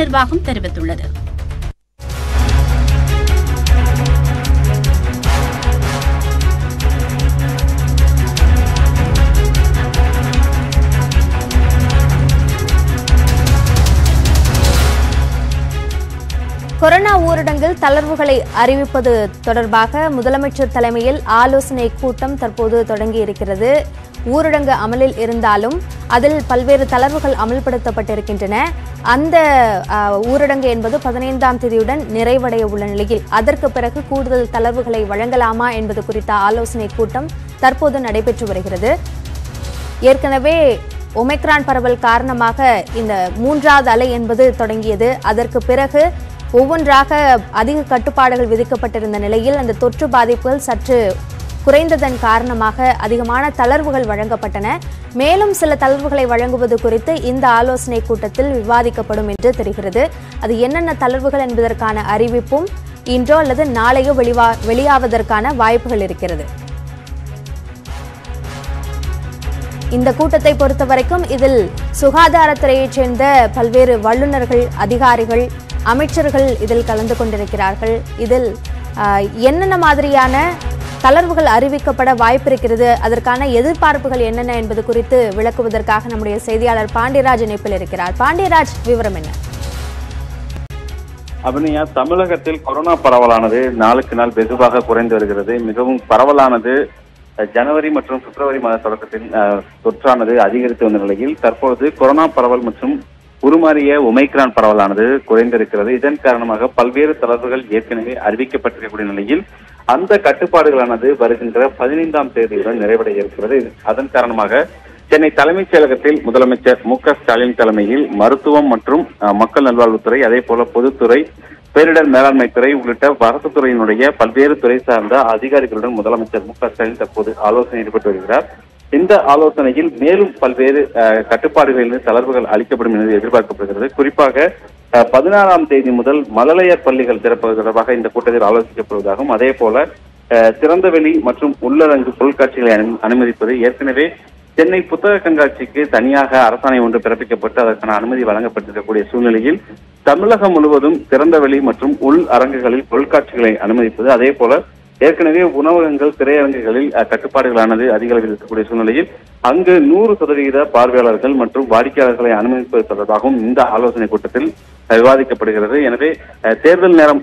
நிர்வாகம் தெரிவித்துள்ளது. கொரோனா ஊரடங்கில் தளர்வுகளை அறிவிப்பது தொடர்பாக முதலமைச்சர் தலைமையில் ஆலோசனை கூட்டம் தற்போது தொடங்கி இருக்கிறது ஊரடங்கு அமலில் இருந்தாலும் அதில் பல்வேறு தளர்வுகள் அமல்படுத்தப்பட்டிருக்கின்றன. அந்த ஊரடங்கு என்பது பதினைந்தாம் தேதியுடன் நிறைவடைய உள்ள நிலையில். அதற்கு பிறகு கூடுதல் தளர்வுகளை வழங்கலாமா என்பது குறித்த ஆலோசனை கூட்டம் தற்போது நடைபெற்று வருகிறது. ஏற்கனவே ஒமைக்ரான் பரவல் காரணமாக இந்த மூன்றாவது அலை என்பது தொடங்கியது. அதற்கு பிறகு ஒவ்வொன்றாக அதிக கட்டுப்பாடுகள் விதிக்கப்பட்டிருந்த நிலையில் அந்த தொற்று பாதிப்புகள் சற்று குறைந்ததன் காரணமாக அதிகமான தளர்வுகள் வழங்கப்பட்டன. மேலும் சில தளர்வுகளை வழங்குவது குறித்து இந்த ஆலோசனை கூட்டத்தில் விவாதிக்கப்படும் என்று தெரிகிறது. அது என்னென்ன தளர்வுகள் என்பதற்கான அறிவிப்பும் இன்றோ அல்லது நாளையோ வெளிவா வெளியாவதற்கான வாய்ப்புகள் இருக்கிறது. இந்த கூட்டத்தை பொறுத்த வரைக்கும் இதில் சுகாதாரத்துறையைச் சேர்ந்த பல்வேறு வல்லுநர்கள் அதிகாரிகள் அமைச்சர்கள் இதில் கலந்து கொண்டிருக்கிறார்கள். இதில் என்னென்ன மாதிரியான தளர்வுகள் அறிவிக்கப்பட வாய்ப்பிருக்கிறது. அதற்கான எதிர்பார்ப்புகள் என்னென்ன என்பது குறித்து விளக்குவதற்காக நம்முடைய செய்தியாளர் பாண்டியராஜ் இணைப்பில் இருக்கிறார். பாண்டியராஜ் விவரம் என்ன? அபினியா தமிழகத்தில் கொரோனா பரவலானது நாளுக்கு நாள் வெகுவாக குறைந்து வருகிறது. மிகவும் பரவலானது ஜனவரி மற்றும் பிப்ரவரி மாத தொடக்கத்தில் தொற்றானது அதிகரித்து வந்த நிலையில் தற்பொழுது கொரோனா பரவல் மற்றும் உருமாறிய ஒமைக்ரான் பரவலானது குறைந்திருக்கிறது. இதன் காரணமாக பல்வேறு தளர்வுகள் ஏற்கனவே அறிவிக்கப்பட்டிருக்கக்கூடிய நிலையில் அந்த கட்டுப்பாடுகளானது வருகின்ற பதினைந்தாம் தேதியுடன் நிறைவடைய இருக்கிறது. அதன் காரணமாக சென்னை தலைமைச் செயலகத்தில் முதலமைச்சர் மு க ஸ்டாலின் தலைமையில் மருத்துவம் மற்றும் மக்கள் நல்வாழ்வுத்துறை அதே போல பொதுத்துறை பேரிடர் மேலாண்மை துறை உள்ளிட்ட வரத்து துறையினுடைய பல்வேறு துறை சார்ந்த அதிகாரிகளுடன் முதலமைச்சர் மு க ஸ்டாலின் தற்போது ஆலோசனை ஈடுபட்டு வருகிறார். இந்த ஆலோசனையில் மேலும் பல்வேறு கட்டுப்பாடுகளிலிருந்து தளர்வுகள் அளிக்கப்படும் என்று எதிர்பார்க்கப்படுகிறது. குறிப்பாக பதினாறாம் தேதி முதல் மழலையர் பள்ளிகள் திறப்பது தொடர்பாக இந்த கூட்டத்தில் ஆலோசிக்கப்படுவதாகவும் அதே போல திறந்தவெளி மற்றும் உள்ளரங்கு பொருட்காட்சிகளை அனுமதிப்பது ஏற்கனவே சென்னை புத்தக கண்காட்சிக்கு தனியாக அரசாணை ஒன்று பிறப்பிக்கப்பட்டு அதற்கான அனுமதி வழங்கப்பட்டிருக்கக்கூடிய சூழ்நிலையில் தமிழகம் முழுவதும் திறந்தவெளி மற்றும் உள் அரங்குகளில் பொருட்காட்சிகளை அனுமதிப்பது அதே போல ஏற்கனவே உணவகங்கள் திரையரங்குகளில் அஹ், கட்டுப்பாடுகளானது அதிக அளவில் இருக்கக்கூடிய சூழ்நிலையில் அங்கு நூறு சதவிகித பார்வையாளர்கள் மற்றும் வாடிக்கையாளர்களை அனுமதிப்பது தொடர்பாகவும் இந்த ஆலோசனை கூட்டத்தில் விவாதிக்கப்படுகிறது. எனவே தேர்தல் நேரம்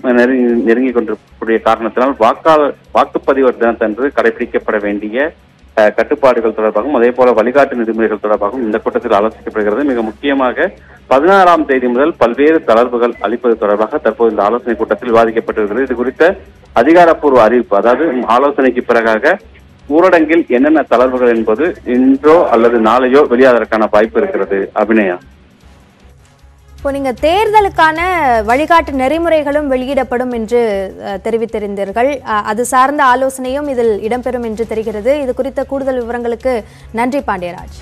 நெருங்கி கொண்டிருக்கக்கூடிய காரணத்தினால் வாக்காளர் வாக்குப்பதிவர் தினத்தன்று கடைபிடிக்கப்பட வேண்டிய அஹ், கட்டுப்பாடுகள் தொடர்பாகவும் அதே போல வழிகாட்டு நெறிமுறைகள் தொடர்பாகவும் இந்த கூட்டத்தில் ஆலோசிக்கப்படுகிறது. மிக முக்கியமாக பதினாறாம் தேதி முதல் பல்வேறு தளர்வுகள் அளிப்பது தொடர்பாக தற்போது இந்த ஆலோசனை கூட்டத்தில் விவாதிக்கப்பட்டிருக்கிறது. இது குறித்த அதிகாரப்பூர்வ அறிவிப்பு அதாவது ஆலோசனைக்கு பிறகாக ஊரடங்கில் என்னென்ன தளர்வுகள் என்பது இன்றோ அல்லது நாளையோ வெளியாதற்கான வாய்ப்பு இருக்கிறது. அபிநயா. இப்போ நீங்க தேர்தலுக்கான வழிகாட்டு நெறிமுறைகளும் வெளியிடப்படும் என்று தெரிவித்திருந்தீர்கள். அது சார்ந்த ஆலோசனையும் இதில் இடம்பெறும் என்று தெரிகிறது. இது குறித்த கூடுதல் விவரங்களுக்கு நன்றி பாண்டியராஜ்.